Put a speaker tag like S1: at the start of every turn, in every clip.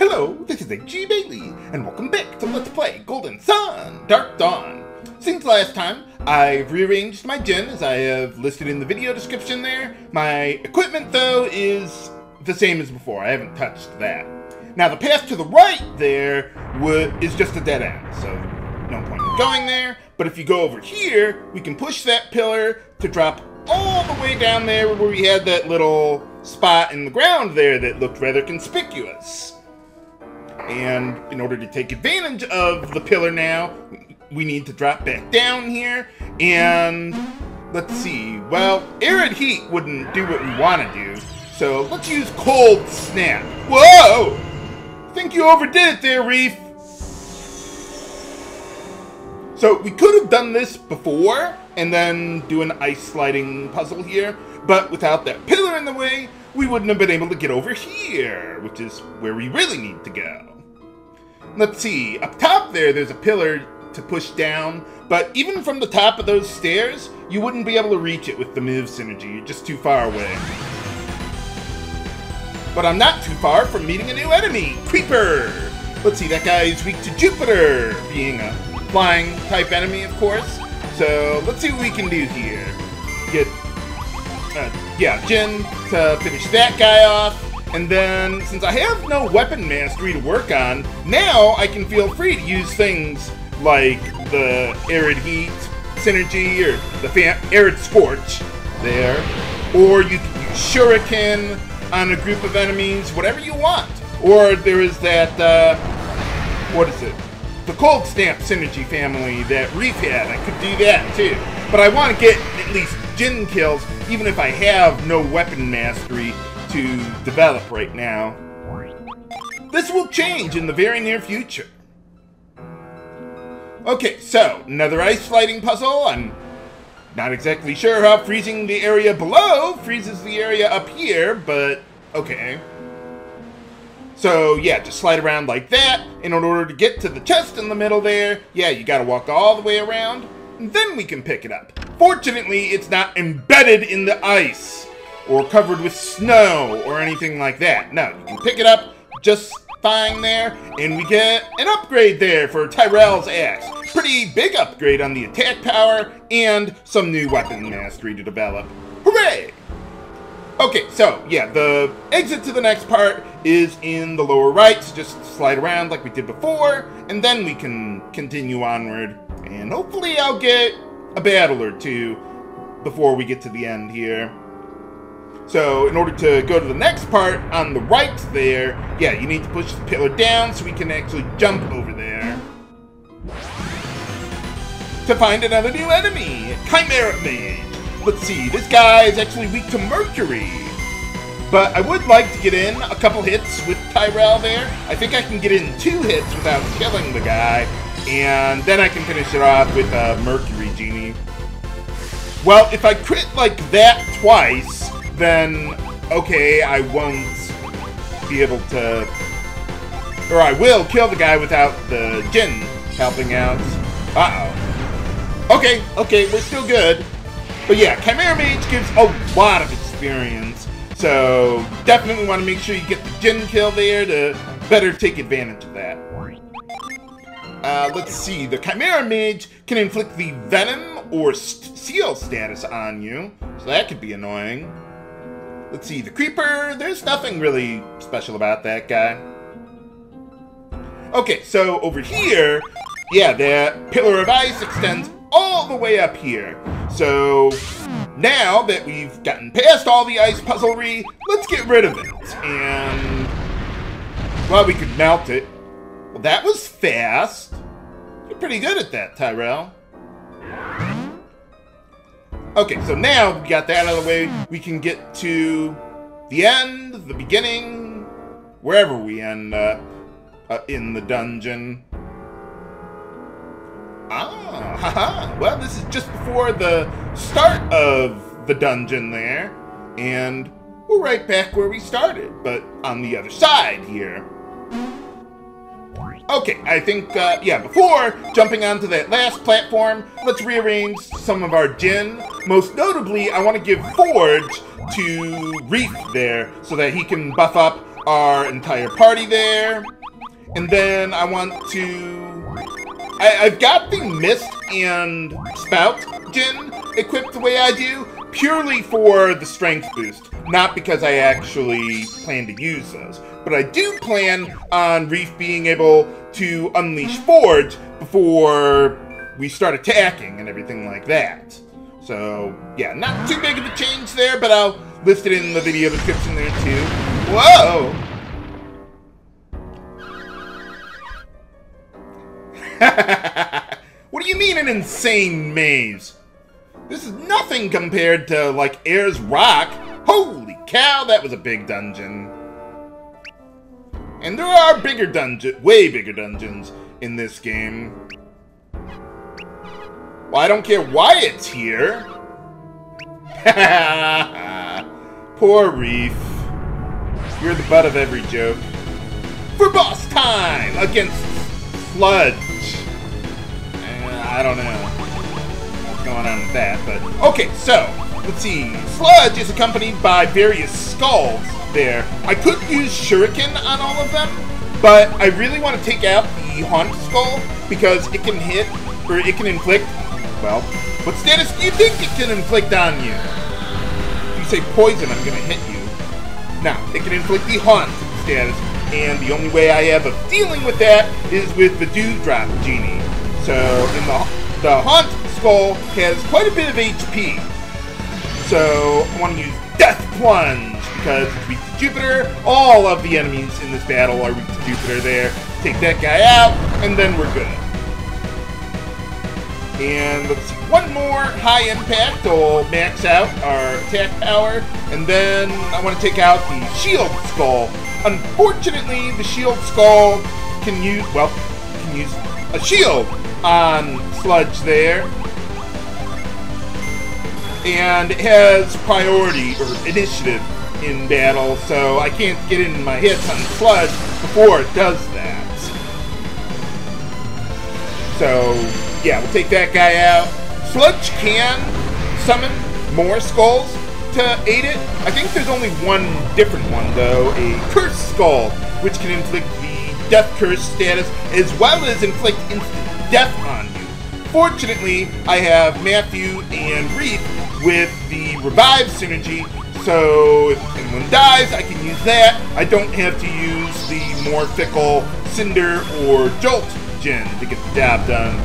S1: Hello, this is H.C. Bailly, and welcome back to Let's Play Golden Sun Dark Dawn. Since last time, I've rearranged my Djinn, as I have listed in the video description there. My equipment, though, is the same as before. I haven't touched that. Now, the path to the right there is just a dead end, so no point in going there. But if you go over here, we can push that pillar to drop all the way down there where we had that little spot in the ground there that looked rather conspicuous. And in order to take advantage of the pillar now, we need to drop back down here. And let's see. Well, arid heat wouldn't do what we want to do. So let's use cold snap. Whoa! Think you overdid it there, Rief. So we could have done this before and then do an ice sliding puzzle here, but without that pillar in the way, we wouldn't have been able to get over here, which is where we really need to go. Let's see, up top there, there's a pillar to push down, but even from the top of those stairs, you wouldn't be able to reach it with the move Psynergy. You're just too far away. But I'm not too far from meeting a new enemy, Creeper! Let's see, that guy is weak to Jupiter, being a flying type enemy, of course. So let's see what we can do here. Get, uh, yeah, Djinn to finish that guy off. And then, since I have no weapon mastery to work on, now I can feel free to use things like the Arid Heat Psynergy or the Arid Scorch there. Or you can use Shuriken on a group of enemies, whatever you want. Or there is that, uh, what is it? The Cold Snap Psynergy family that Rief had. I could do that too. But I want to get at least Djinn kills, even if I have no weapon mastery to develop right now. This will change in the very near future. Okay, so, another ice sliding puzzle. I'm not exactly sure how freezing the area below freezes the area up here, but okay. So, yeah, just slide around like that. In order to get to the chest in the middle there, yeah, you gotta walk all the way around, and then we can pick it up. Fortunately, it's not embedded in the ice or covered with snow or anything like that. No, you can pick it up just fine there, and we get an upgrade there for Tyrell's axe. Pretty big upgrade on the attack power, and some new weapon mastery to develop. Hooray! Okay, so, yeah, the exit to the next part is in the lower right, so just slide around like we did before, and then we can continue onward, and hopefully I'll get a battle or two before we get to the end here. So in order to go to the next part on the right there, yeah, you need to push the pillar down so we can actually jump over there. To find another new enemy, Chimera Mage. Let's see, this guy is actually weak to Mercury. But I would like to get in a couple hits with Tyrell there. I think I can get in two hits without killing the guy. And then I can finish it off with a Mercury Djinni. Well, if I crit like that twice, then okay, I won't be able to, or I will kill the guy without the Djinn helping out. Uh-oh. Okay, okay, we're still good. But yeah, Chimera Mage gives a lot of experience, so definitely want to make sure you get the Djinn kill there to better take advantage of that. Uh, let's see, the Chimera Mage can inflict the Venom or Seal status on you, so that could be annoying. Let's see, the Creeper, there's nothing really special about that guy. Okay, so over here, yeah, the Pillar of Ice extends all the way up here. So now that we've gotten past all the ice puzzlery, let's get rid of it. And, well, we could melt it. Well, that was fast. You're pretty good at that, Tyrell. Okay, so now we got that out of the way, we can get to the end, the beginning, wherever we end up uh, in the dungeon. Ah, haha. Well, this is just before the start of the dungeon there, and we're right back where we started, but on the other side here. Okay, I think, uh, yeah, before jumping onto that last platform, let's rearrange some of our Djinn. Most notably, I want to give Forge to Rief there so that he can buff up our entire party there. And then I want to... I, I've got the Mist and Spout Djinn equipped the way I do, purely for the strength boost, not because I actually plan to use those. But I do plan on Rief being able to unleash Forge before we start attacking and everything like that. So, yeah, not too big of a change there, but I'll list it in the video description there too. Whoa! what do you mean an insane maze? This is nothing compared to, like, Air's Rock. Holy cow, that was a big dungeon. And there are bigger dungeons, way bigger dungeons in this game. Well, I don't care why it's here. Poor Rief. You're the butt of every joke. For boss time against Sludge. Uh, I don't know what's going on with that, but okay. So let's see. Sludge is accompanied by various skulls. There, I could use Shuriken on all of them, but I really want to take out the Haunt Skull because it can hit or it can inflict well, what status do you think it can inflict on you? If you say poison, I'm gonna hit you. Now, it can inflict the haunt status, and the only way I have of dealing with that is with the Dewdrop Djinni. So, in the, the haunt skull has quite a bit of HP. So, I want to use Death Plunge, because it's weak to Jupiter. All of the enemies in this battle are weak to Jupiter there. Take that guy out, and then we're good. And let's see, one more high impact will max out our attack power. And then I want to take out the shield skull. Unfortunately, the shield skull can use, well, can use a shield on Sludge there. And it has priority or initiative in battle, so I can't get in my hits on Sludge before it does that. So, yeah, we'll take that guy out. Sludge can summon more skulls to aid it. I think there's only one different one, though. A Curse Skull, which can inflict the Death Curse status, as well as inflict instant death on. Fortunately, I have Matthew and Rief with the Revive Psynergy, so if anyone dies, I can use that. I don't have to use the more fickle Cinder or Jolt Djinn to get the job done.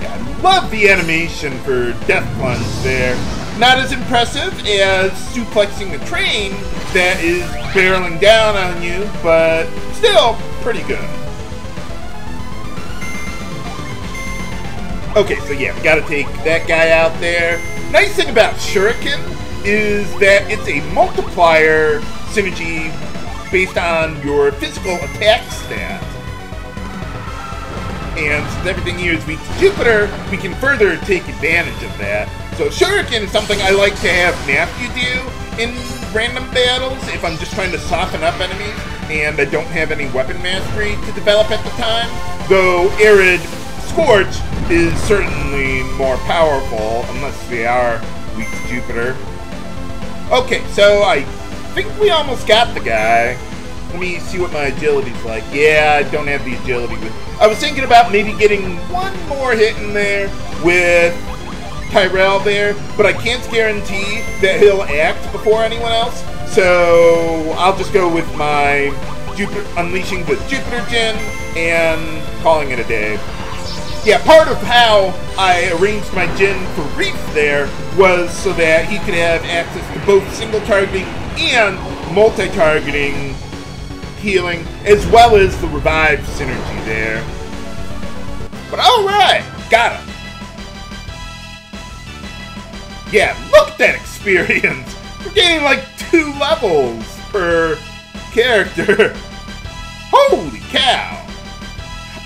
S1: Yeah, I love the animation for Death Plunge there. Not as impressive as suplexing the train that is barreling down on you, but still pretty good. Okay, so yeah, we gotta take that guy out there. Nice thing about Shuriken is that it's a multiplier Psynergy based on your physical attack stat. And since everything here is weak to Jupiter, we can further take advantage of that. So Shuriken is something I like to have Matthew do in random battles if I'm just trying to soften up enemies and I don't have any weapon mastery to develop at the time. Though Arid Scorch is certainly more powerful, unless they are weak to Jupiter. Okay, so I think we almost got the guy. Let me see what my agility's like. Yeah, I don't have the agility with... I was thinking about maybe getting one more hit in there with Tyrell there, but I can't guarantee that he'll act before anyone else. So I'll just go with my Jupiter, unleashing the Jupiter Djinn and calling it a day. Yeah, part of how I arranged my Djinn for Rief there was so that he could have access to both single targeting and multi-targeting healing, as well as the revive Psynergy there. But alright, got him. Yeah, look at that experience! We're getting like two levels per character. Holy cow!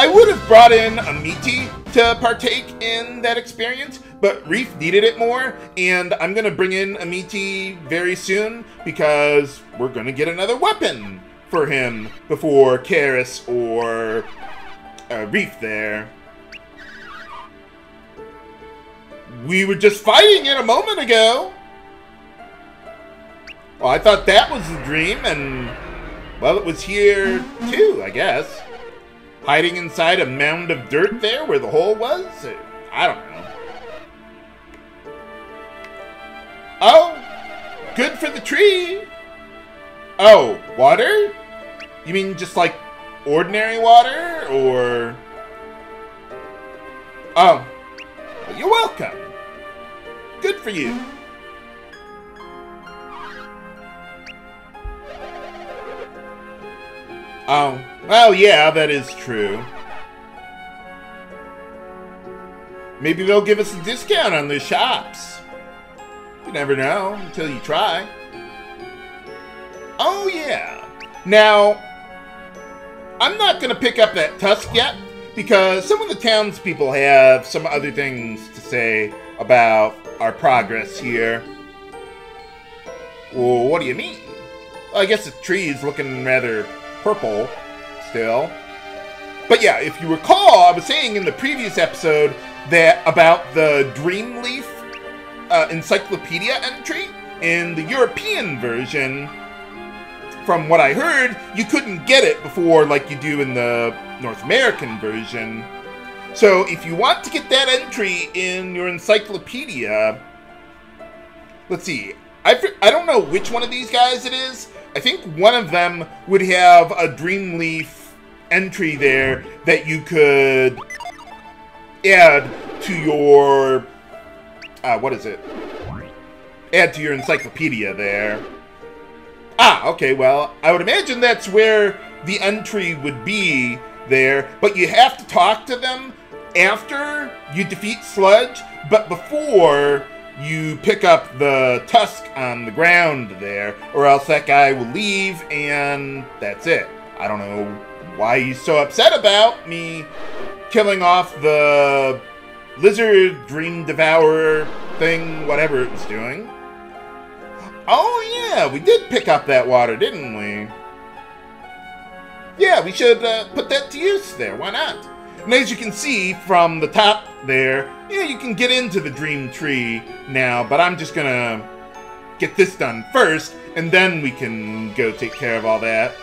S1: I would have brought in Amiti to partake in that experience, but Rief needed it more, and I'm gonna bring in Amiti very soon because we're gonna get another weapon for him before Karis or uh, Rief there. We were just fighting it a moment ago. Well, I thought that was the dream, and, well, it was here, too, I guess. Hiding inside a mound of dirt there where the hole was? I don't know. Oh, good for the tree. Oh, water? You mean just like ordinary water, or... Oh, you're welcome. Good for you. Oh, well, yeah, that is true. Maybe they'll give us a discount on the shops. You never know until you try. Oh, yeah. Now, I'm not going to pick up that tusk yet because some of the townspeople have some other things to say about our progress here. Well, what do you mean? Well, I guess the tree's looking rather purple still. But yeah, if you recall, I was saying in the previous episode that about the Dreamleaf uh, encyclopedia entry in the European version. From what I heard, you couldn't get it before like you do in the North American version. So if you want to get that entry in your encyclopedia, let's see. I, I don't know which one of these guys it is. I think one of them would have a Dreamleaf entry there that you could add to your uh, what is it? Add to your encyclopedia there. Ah, okay, well, I would imagine that's where the entry would be there, but you have to talk to them after you defeat Sludge, but before you pick up the tusk on the ground there, or else that guy will leave and that's it. I don't know why he's so upset about me killing off the lizard dream devourer thing, whatever it was doing. Oh yeah, we did pick up that water, didn't we? Yeah, we should uh, put that to use there. Why not? And as you can see from the top there, yeah, you can get into the dream tree now, but I'm just gonna get this done first, and then we can go take care of all that.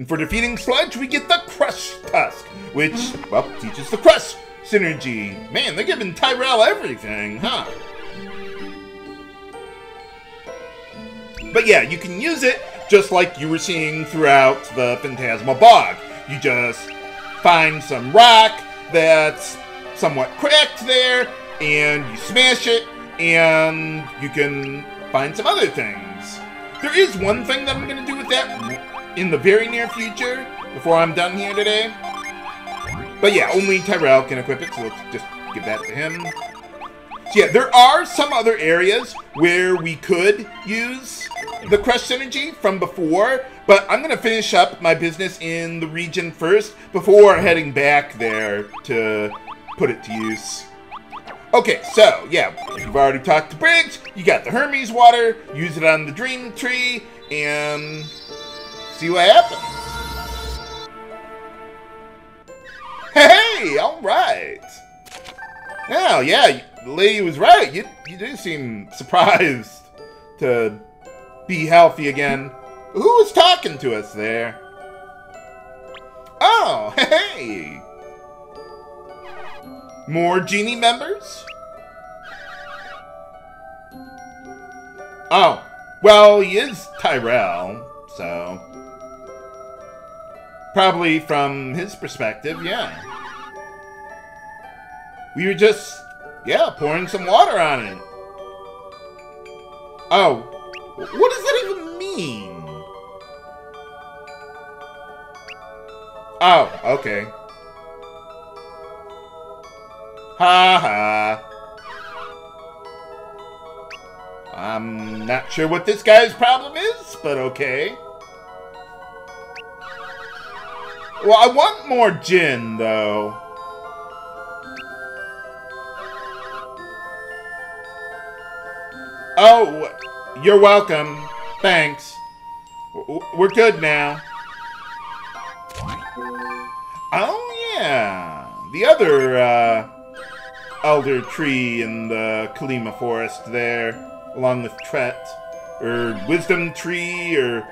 S1: And for defeating Sludge, we get the Crush Tusk, which, well, teaches the Crush Psynergy. Man, they're giving Tyrell everything, huh? But yeah, you can use it just like you were seeing throughout the Phantasmal Bog. You just find some rock that's somewhat cracked there, and you smash it, and you can find some other things. There is one thing that I'm going to do with that in the very near future, before I'm done here today. But yeah, only Tyrell can equip it, so let's just give that to him. So yeah, there are some other areas where we could use the Crush Psynergy from before, but I'm going to finish up my business in the region first before heading back there to put it to use. Okay, so, yeah, you've already talked to Briggs, you got the Hermes water, use it on the Dream Tree, and see what happens. Hey, all right. Now, yeah, lady was right. You, you do seem surprised to be healthy again. Who was talking to us there? Oh, hey! More genie members? Oh, well, he is Tyrell, so... Probably from his perspective, yeah. We were just, yeah, pouring some water on it. Oh, what does that even mean? Oh, okay. Ha ha. I'm not sure what this guy's problem is, but okay. Well, I want more Djinn, though. Oh, you're welcome. Thanks. We're good now. Oh, yeah. The other, uh, elder tree in the Kolima forest there, along with Tret. or wisdom tree, or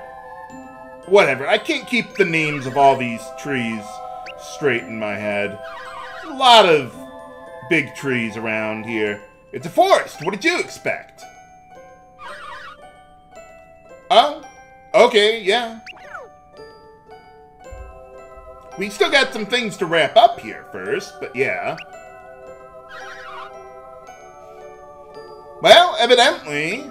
S1: whatever. I can't keep the names of all these trees straight in my head. a lot of big trees around here. It's a forest. What did you expect? Oh, okay, yeah. We still got some things to wrap up here first, but yeah. Well, evidently...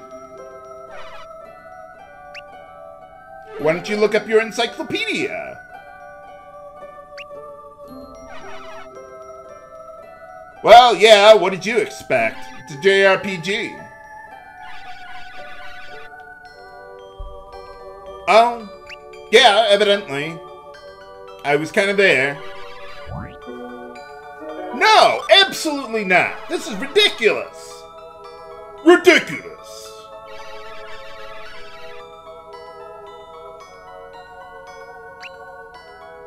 S1: Why don't you look up your encyclopedia? Well, yeah, what did you expect? It's a JRPG. Oh, yeah, evidently. I was kind of there. No, absolutely not. This is ridiculous. Ridiculous.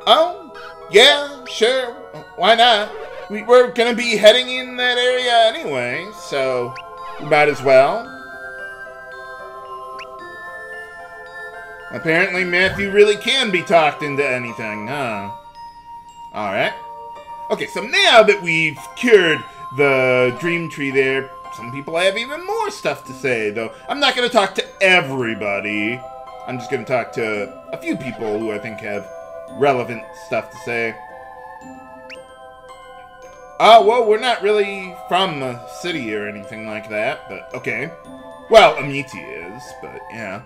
S1: Oh, yeah, sure. Why not? We were gonna be heading in that area anyway, so we might as well. Apparently Matthew really can be talked into anything, huh? Alright. Okay, so now that we've cured the dream tree there, some people have even more stuff to say, though. I'm not going to talk to everybody. I'm just going to talk to a few people who I think have relevant stuff to say. Oh, well, we're not really from the city or anything like that, but okay. Well, Amiti is, but yeah.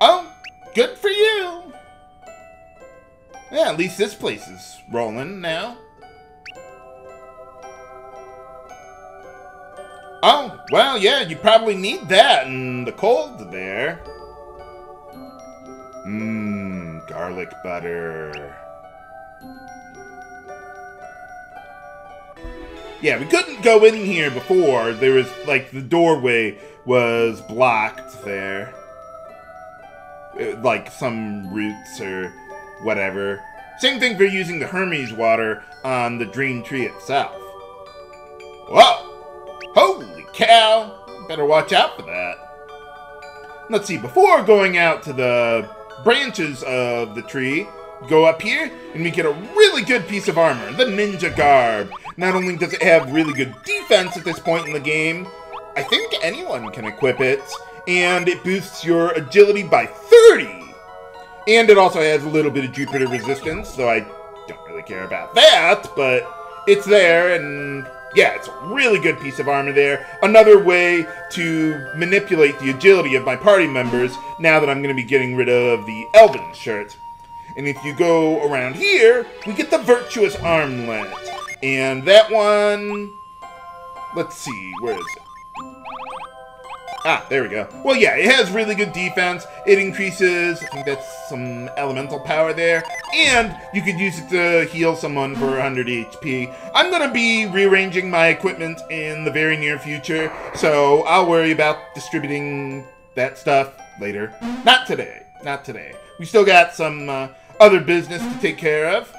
S1: Oh, good for you. Yeah, at least this place is rolling now. Oh, well, yeah, you probably need that in the cold there. Mmm, garlic butter. Yeah, we couldn't go in here before. There was, like, the doorway was blocked there. Uh, like, some roots or whatever. Same thing for using the Hermes water on the Dream Tree itself. Whoa! Holy cow! Better watch out for that. Let's see, before going out to the branches of the tree, go up here and we get a really good piece of armor, the Ninja Garb. Not only does it have really good defense at this point in the game, I think anyone can equip it, and it boosts your agility by 30! And it also has a little bit of Jupiter resistance, so I don't really care about that, but it's there, and yeah, it's a really good piece of armor there. Another way to manipulate the agility of my party members now that I'm going to be getting rid of the Elven shirt. And if you go around here, we get the Virtuous Armlet. And that one... Let's see, where is it? Ah, there we go. Well, yeah, it has really good defense. It increases, I think that's some elemental power there. And you could use it to heal someone for 100 HP. I'm going to be rearranging my equipment in the very near future, so I'll worry about distributing that stuff later. Not today. Not today. We still got some uh, other business to take care of.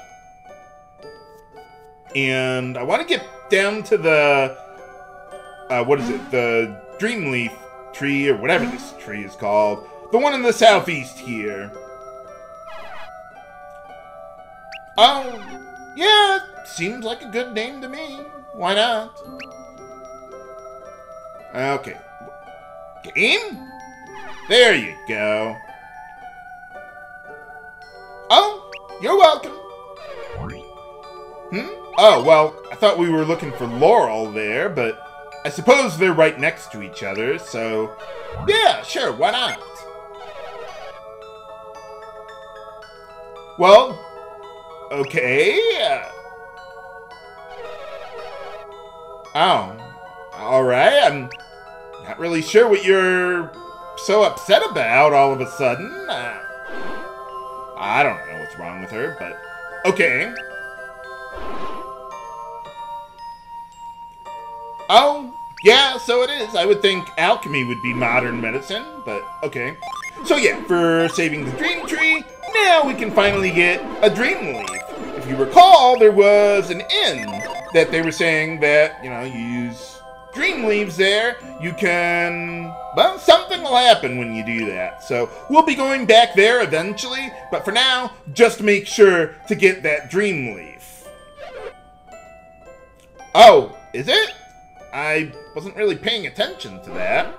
S1: And I want to get down to the... Uh, what is it? The Dreamleaf tree, or whatever this tree is called. The one in the southeast here. Oh, yeah, seems like a good name to me. Why not? Okay. Game? There you go. Oh, you're welcome. Hmm? Oh, well, I thought we were looking for Laurel there, but I suppose they're right next to each other, so... Yeah, sure, why not? Well, okay. Oh, alright, I'm not really sure what you're so upset about all of a sudden. Uh, I don't know what's wrong with her, but okay. Oh, yeah, so it is. I would think alchemy would be modern medicine, but okay. So yeah, for saving the dream tree, now we can finally get a dream leaf. If you recall, there was an inn that they were saying that, you know, you use dream leaves there, you can. Well, something will happen when you do that. So we'll be going back there eventually, but for now, just make sure to get that dream leaf. Oh, is it? I wasn't really paying attention to that.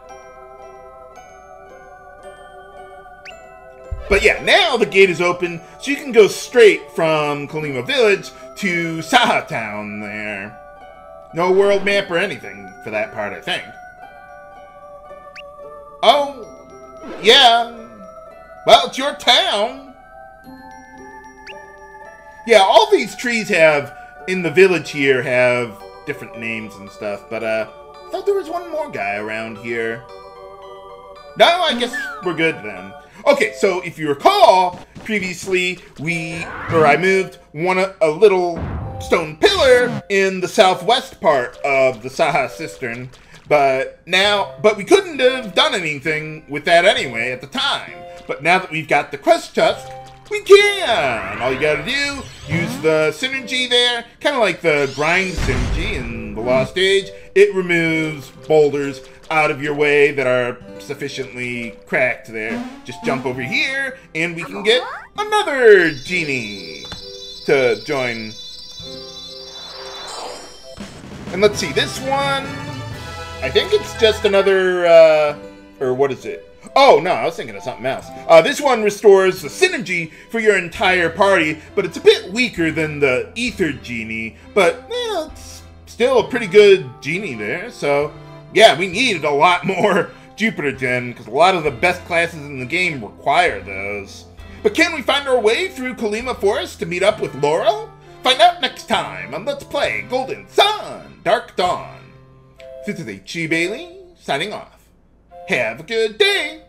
S1: But yeah, now the gate is open, so you can go straight from Kolima Village to Saha Town there. No world map or anything for that part, I think. Oh, yeah. Well, it's your town. Yeah, all these trees have, in the village here, have different names and stuff, but uh, I thought there was one more guy around here. No, I guess we're good then. Okay, so if you recall, previously we, or I moved one a little stone pillar in the southwest part of the Saha Cistern, but now, but we couldn't have done anything with that anyway at the time. But now that we've got the quest tusk, we can! All you gotta do, use the Psynergy there, kind of like the grind Psynergy in the Lost Age. It removes boulders out of your way that are sufficiently cracked there. Just jump over here, and we can get another Djinni to join. And let's see, this one, I think it's just another, uh, or what is it? Oh, no, I was thinking of something else. Uh, this one restores the Psynergy for your entire party, but it's a bit weaker than the Ether Djinni. But, it's still a pretty good Djinni there, so yeah, we needed a lot more Jupiter Djinn, because a lot of the best classes in the game require those. But can we find our way through Kolima Forest to meet up with Laurel? Find out next time on Let's Play Golden Sun Dark Dawn. This is H.C. Bailly, signing off. Have a good day!